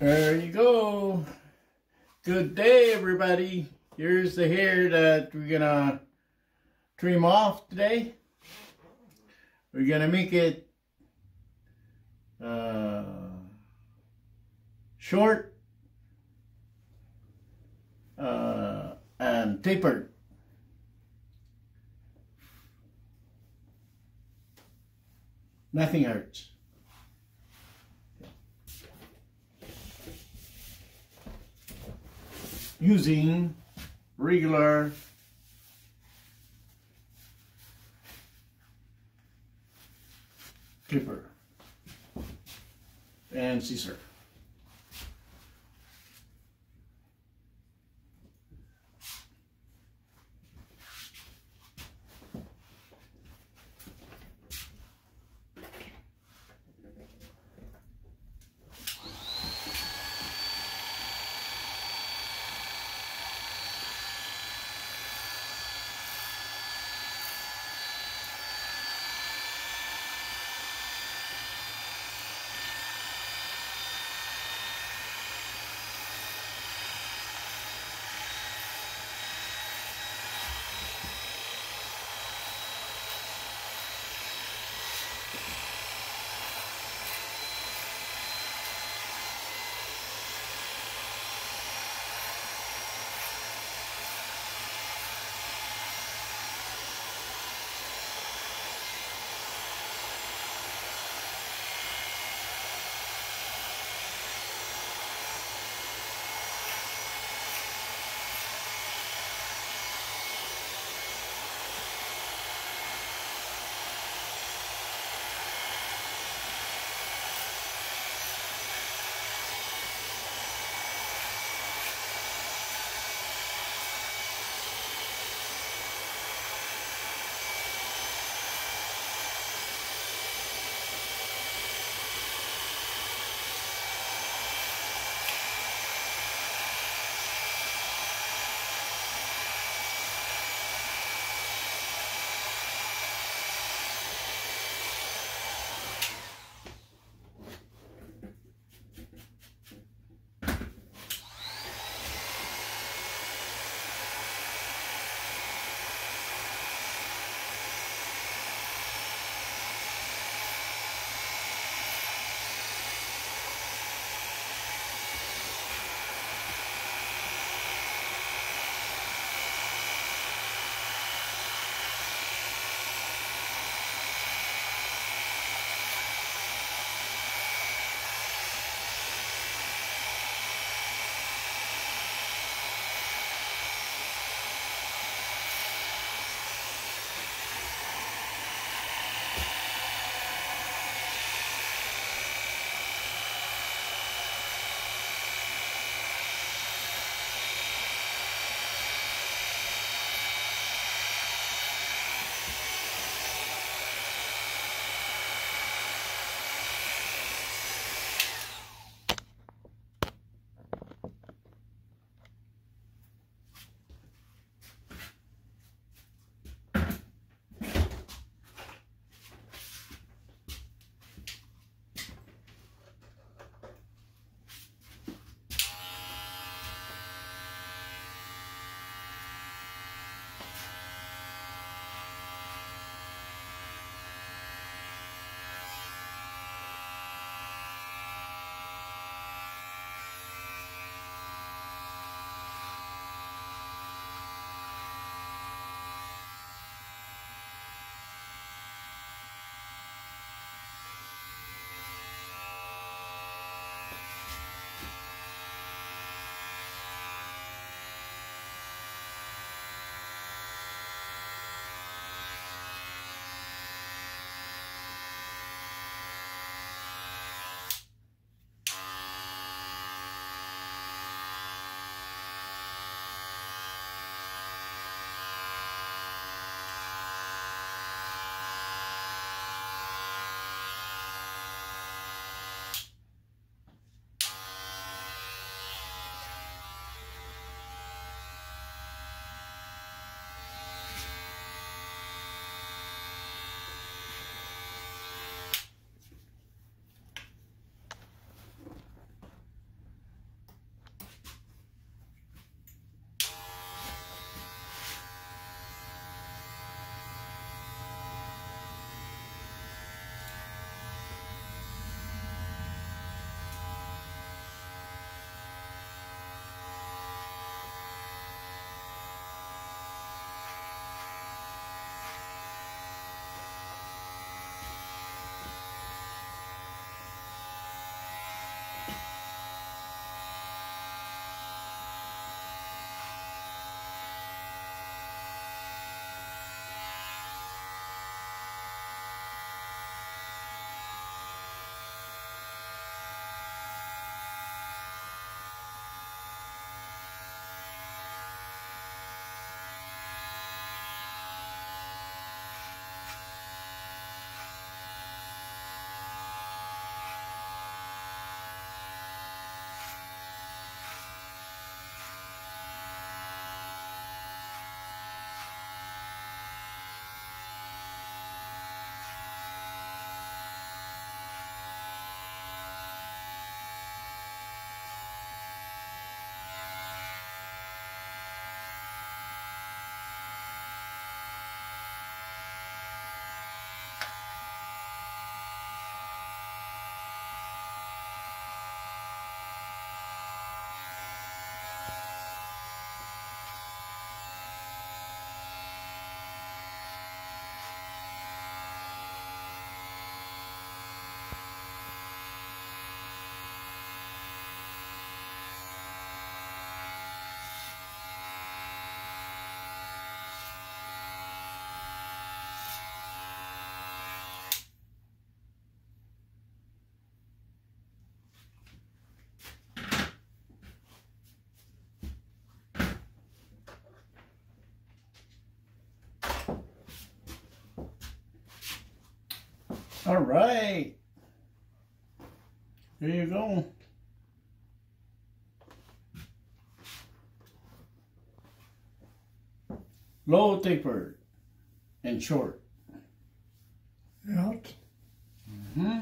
There you go. Good day, everybody. Here's the hair that we're gonna trim off today. We're gonna make it uh, short uh, and tapered. Nothing hurts. Using regular clipper and scissor. All right. There you go. Low tapered and short. Out. hmm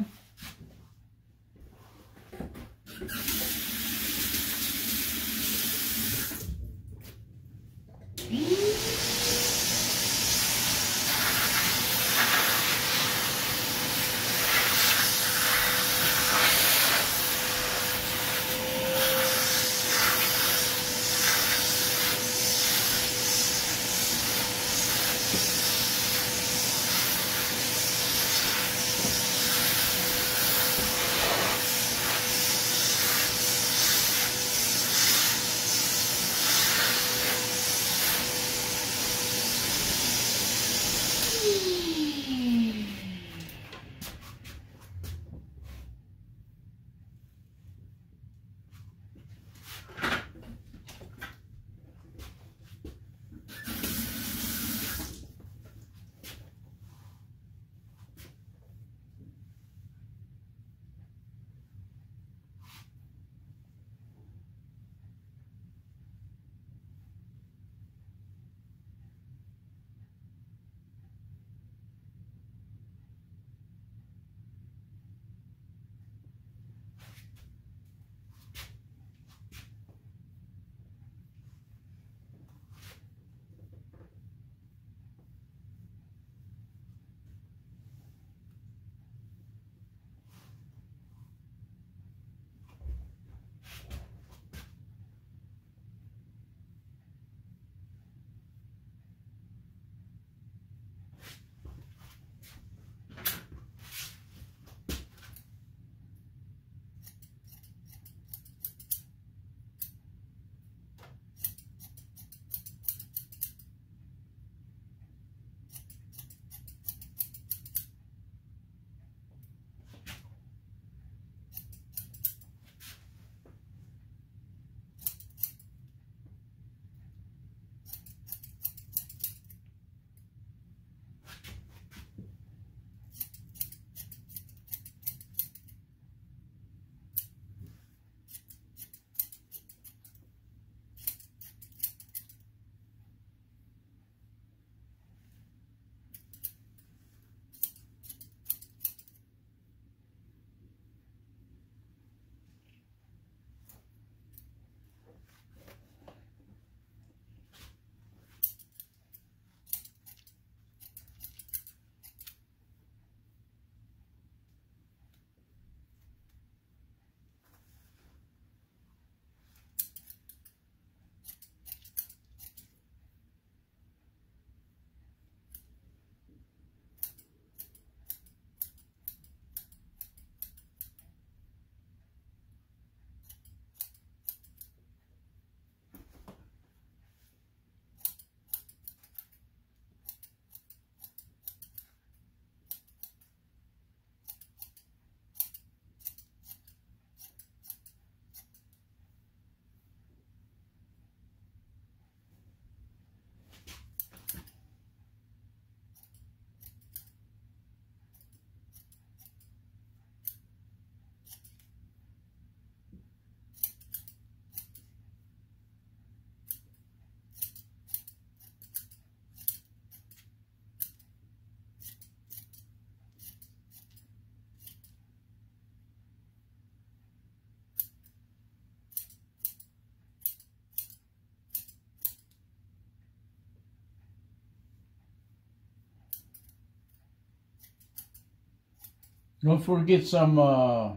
Don't forget some uh,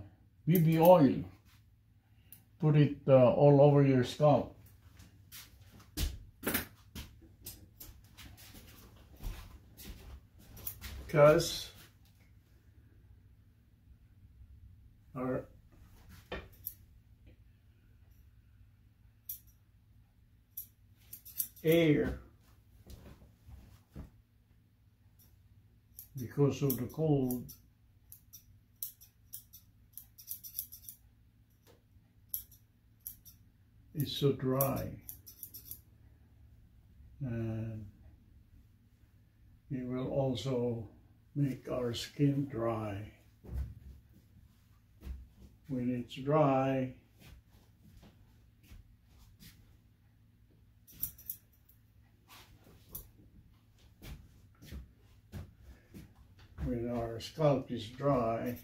BB oil. Put it uh, all over your scalp. Because our air because of the cold is so dry and it will also make our skin dry. When it's dry, when our scalp is dry,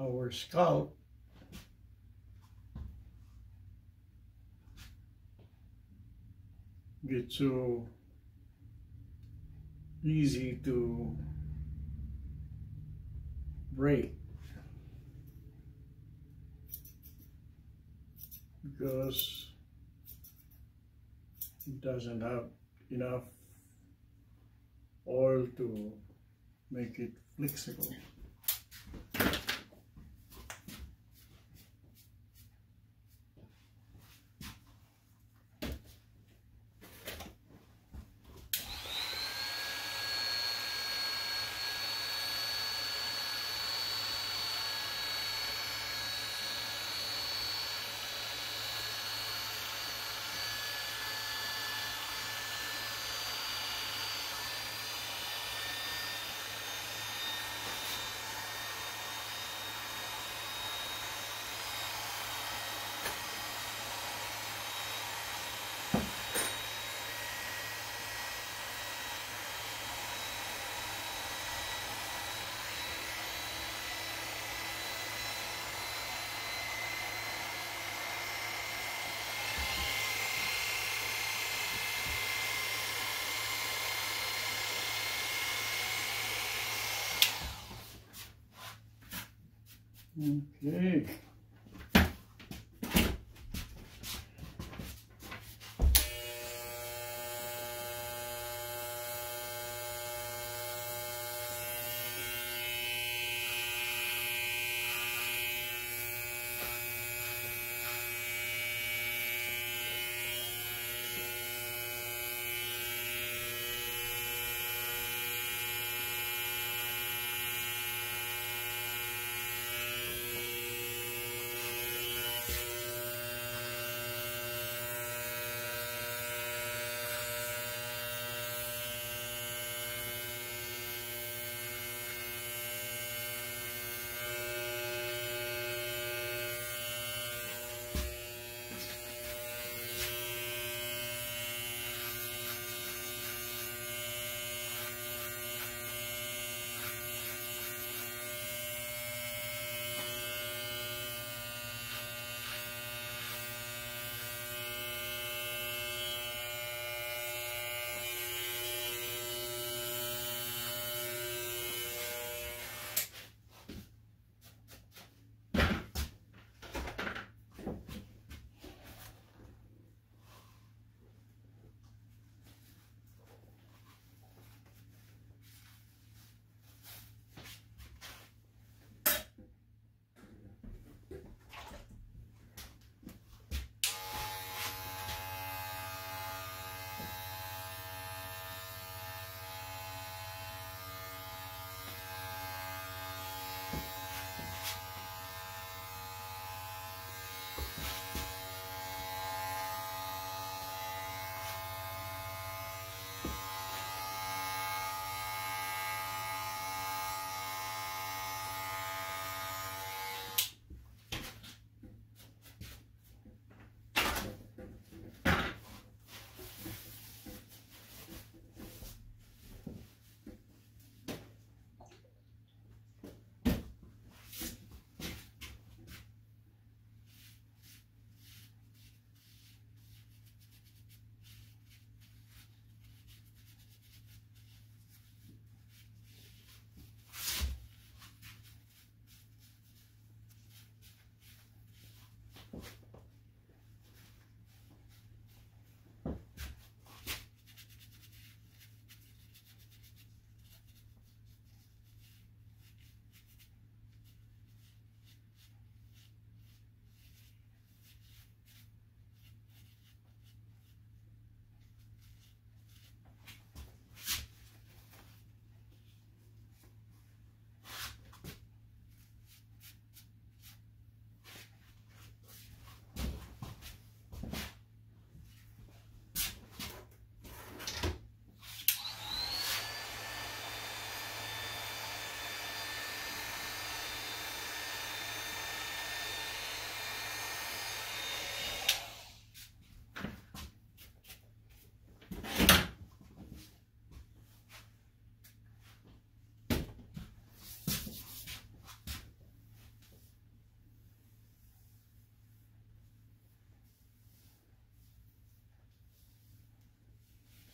our scalp gets so easy to break because it doesn't have enough oil to make it flexible. Okay.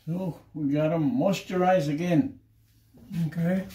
So we got them moisturized again. Okay.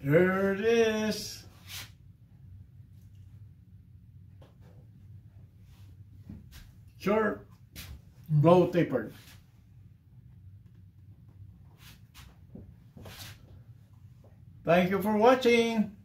There it is. Short, blow tapered. Thank you for watching.